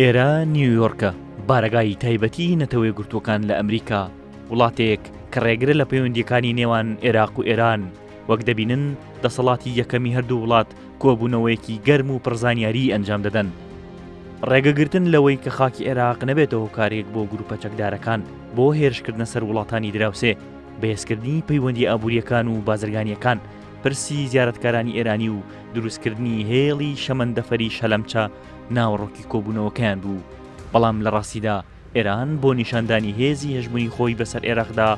ئێرە نیویۆرکە بارەگای تایبەتی نەتەوە یەکگرتووەکان لە ئەمریکا وڵاتێک کە ڕێگرە لە پەیوەندیەکانی نێوان عێراق و ئێران وەک دەبینن دەسەڵاتی یەکەمی هەردوو وڵات کۆبوونەوەیەکی گەرم و پڕزانیاری ئەنجام دەدەن ڕێگەگرتن لەوەی کە خاکی عێراق نەبێتە هۆکارێک بۆ گروپە چەکدارەکان بۆ هێرشکردنە سەر وڵاتانی دراوسێ بەهێزکردنی پەیوەندی ئابوووریەکان و بازرگانیەکان پرسی زیارەتکارانی ئێرانی و دروستکردنی هێڵی شەمەندەفەری شەلەمچە ناوەڕۆکی کۆبوونەوەکەیان بوو بەڵام لە ڕاستیدا ئێران بۆ نیشاندانی هێزی هەژمونی خۆی بەسەر ئێراقدا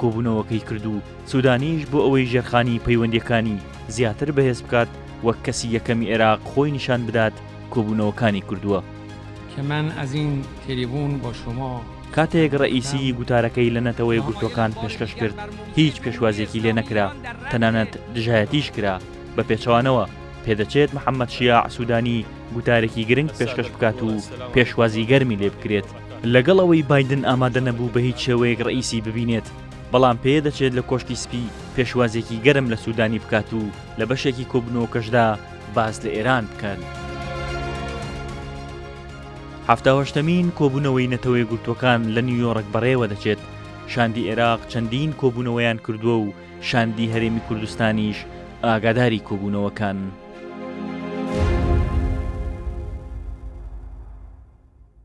کۆبوونەوەکەی کرد و سوودانیش بۆ ئەوەی ژێرخانی پەیوەندیەکانی زیاتر بەهێز بکات وەک کەسی یەکەمی ئێراق خۆی نیشان بدات کۆبوونەوەکانی کردووە. که من از این تلوون با شما. کاتێک ڕەئیسی گوتارەکەی لە نەتەوە یەکگرتووەکان پێشکەش کرد، هیچ پێشوازییەکی لێ نەکرا، تەنانەت دژایەتیش کرا، بە پێچەوانەوە، پێدەچێت محەممەد شیاع سوودانی گوتارێکی گرنگ پێشکەش بکات و پێشوازیی گەرمی لێ بکرێت. لەگەڵ ئەوەی بایدن ئامادە نەبوو بە هیچ شێوەیەک ڕەئیسی ببینێت، بەڵام پێدەچێت لە کۆشکی سپی پێشوازییەکی گەرم لە سوودانی بکات و لە بەشێکی کۆبوونەوەکەشدا باس لە ئێران بکەن. حەفتا و هەشتەمین کۆبوونەوەی نەتەوەیەکگرتووەکان لە نیویۆڕک بەڕێوەدەچێت، شاندی عێراق چەندین کۆبوونەوەیان کردووە و شاندی هەرێمی کوردستانیش ئاگاداری کۆبوونەوەکان.